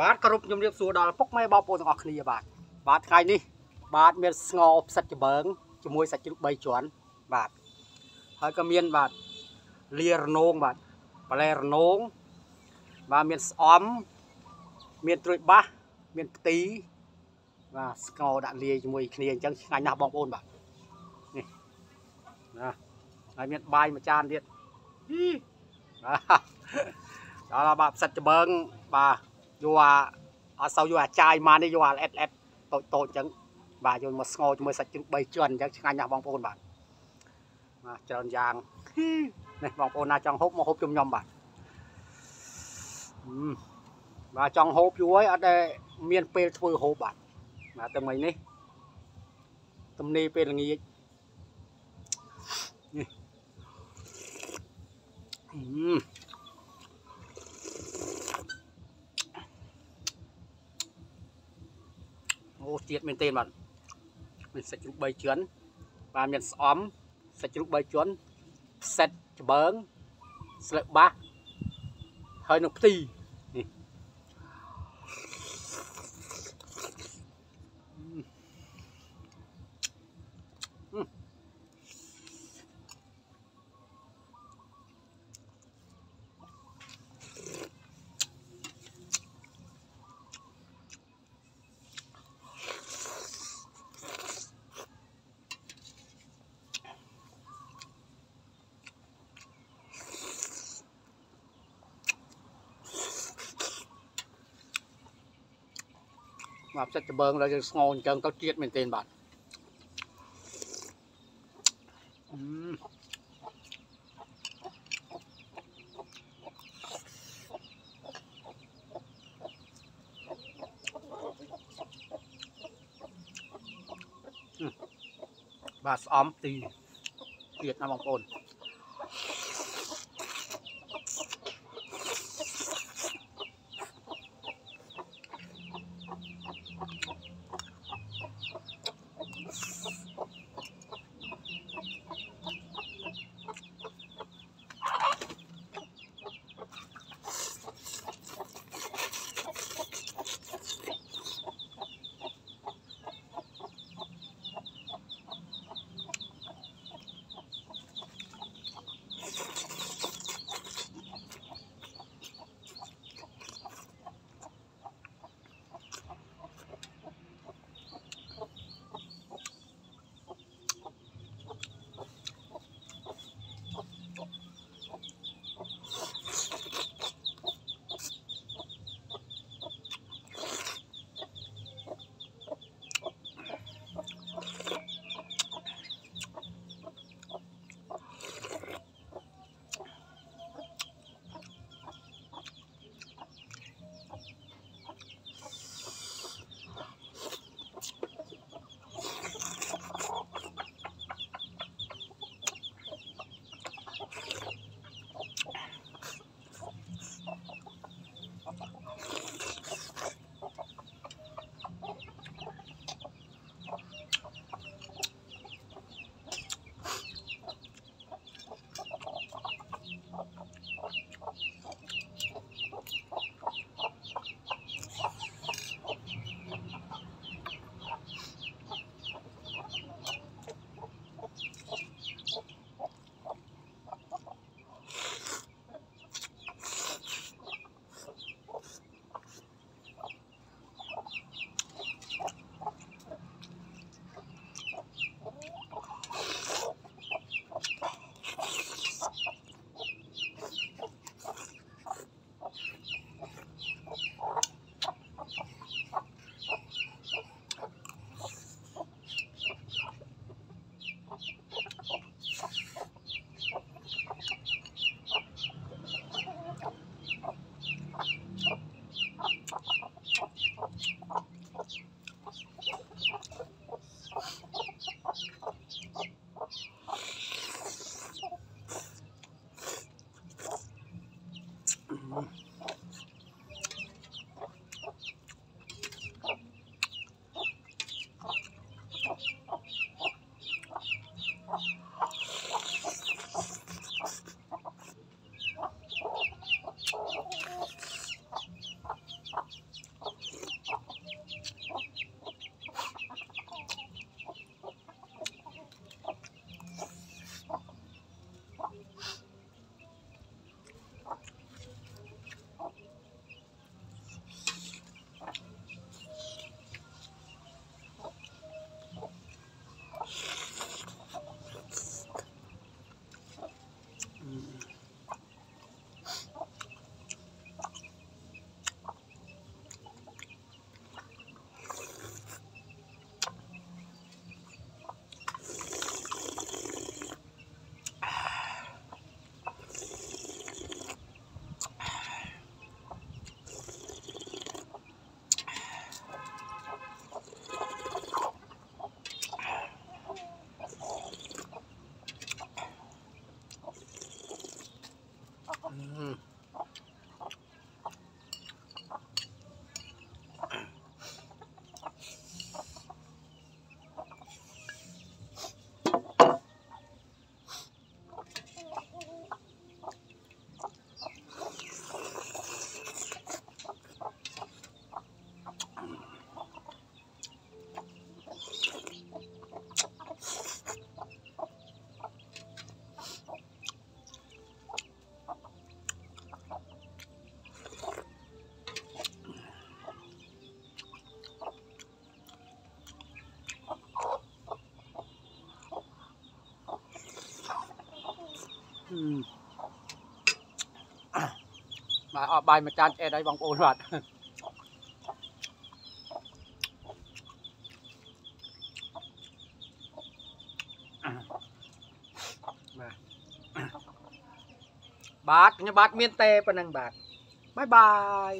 បាទគោរពជំរាបសួរដល់ពុកម៉ែបងប្អូនទាំងអស់គ្នាបាទបាទថ្ងៃនេះ បាទមានស្ងោផ្សិតច្បើងជាមួយសាច់ជ្រូក3ជាន់បាទហើយក៏មានបាទលារនងបាទបន្លែរនងបាទមានស្អំមានត្រួយបាសមានផ្ទីបាទស្ងោដាក់លាយជាមួយគ្នាអញ្ចឹងឆ្ងាញ់ណាស់បងប្អូនបាទនេះណាហើយមានបាយមួយចានទៀតហ៊ីបាទដល់បាទផ្សិតច្បើងបាទ យកអាអត់សូវយកអាចាយមកនេះយកអាអេតអេតតូចតូចអញ្ចឹងបាទយកមកស្ងោជាមួយសាច់ជ្រូក3ជាន់អញ្ចឹងឆ្ងាញ់ណាស់បងប្អូនបាទបាទច្រើនយ៉ាងនេះបងប្អូនណាចង់ហូបមកហូបជុំខ្ញុំបាទបាទចង់ហូបយូរហើយអត់ដែលមានពេលធ្វើហូបបាទបាទតែមិញនេះទំនេរពេលល្ងាចនេះ អឺអូជាតិមែនទេបាទមានសាច់ជ្រូក3ជាន់បាទមានស្អំសាច់ជ្រូក3ជាន់ផ្សិតច្បើងស្លឹកបាសហើយនឹងផ្ទី មកផ្សិតច្បើងដល់យើងស្ងោអញ្ចឹងទៅជាតិមែនទេបាទបាទស្អំទីទៀតណាបងប្អូន Mm-hmm. បាទអត់បាយមួយចានឆ្អែតហើយបងប្អូនបាទបាទខ្ញុំបាទមានតែប៉ុណ្្នឹងបាទបាយបាយ